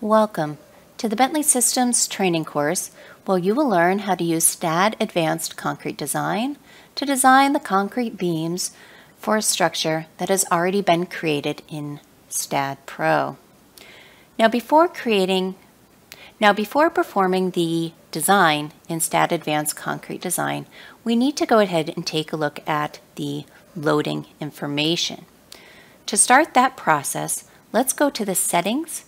Welcome to the Bentley Systems training course where you will learn how to use STAAD Advanced Concrete Design to design the concrete beams for a structure that has already been created in STAAD Pro. Now before creating, now before performing the design in STAAD Advanced Concrete Design, we need to go ahead and take a look at the loading information. To start that process, let's go to the Settings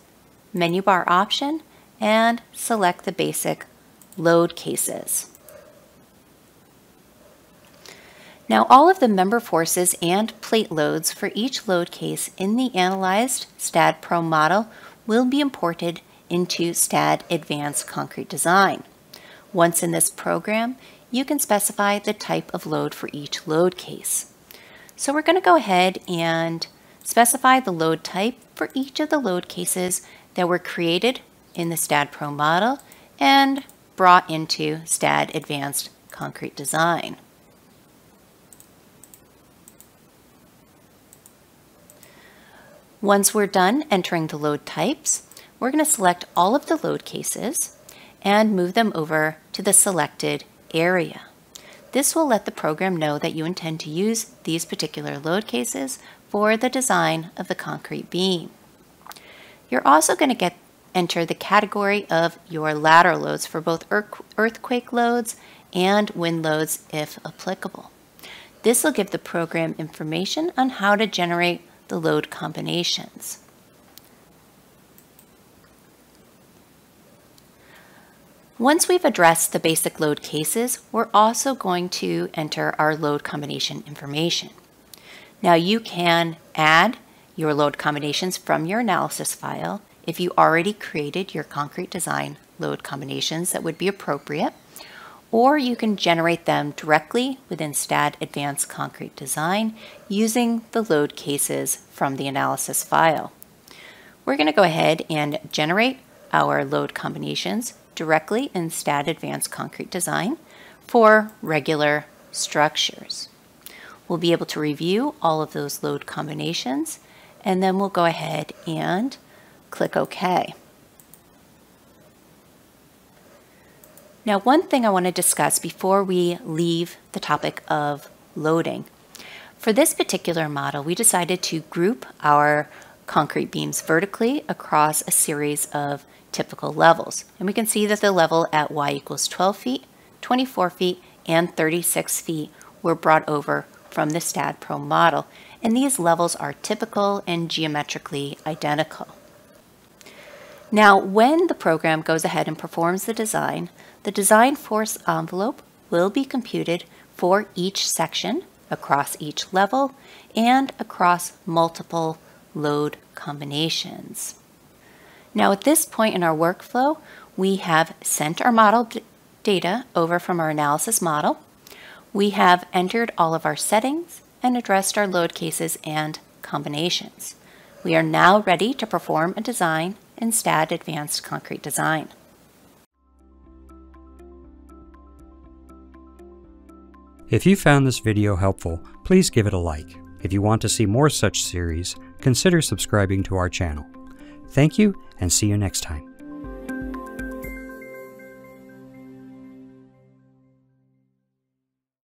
menu bar option and select the basic load cases. Now all of the member forces and plate loads for each load case in the analyzed STAAD Pro model will be imported into STAAD Advanced Concrete Design. Once in this program, you can specify the type of load for each load case. So we're going to go ahead and specify the load type for each of the load cases that were created in the STAAD Pro model and brought into STAAD Advanced Concrete Design. Once we're done entering the load types, we're going to select all of the load cases and move them over to the selected area. This will let the program know that you intend to use these particular load cases for the design of the concrete beam. You're also going to get enter the category of your lateral loads for both earthquake loads and wind loads if applicable. This will give the program information on how to generate the load combinations. Once we've addressed the basic load cases, we're also going to enter our load combination information. Now you can add your load combinations from your analysis file if you already created your concrete design load combinations that would be appropriate, or you can generate them directly within STAAD Advanced Concrete Design using the load cases from the analysis file. We're going to go ahead and generate our load combinations directly in STAAD Advanced Concrete Design for regular structures. We'll be able to review all of those load combinations and then we'll go ahead and click OK. Now one thing I want to discuss before we leave the topic of loading. For this particular model, we decided to group our concrete beams vertically across a series of typical levels. And we can see that the level at y equals 12 feet, 24 feet, and 36 feet were brought over from the STAAD Pro model and these levels are typical and geometrically identical. Now, when the program goes ahead and performs the design, the design force envelope will be computed for each section, across each level, and across multiple load combinations. Now, at this point in our workflow, we have sent our model data over from our analysis model. We have entered all of our settings and addressed our load cases and combinations. We are now ready to perform a design in STAAD Advanced Concrete Design. If you found this video helpful, please give it a like. If you want to see more such series, consider subscribing to our channel. Thank you and see you next time.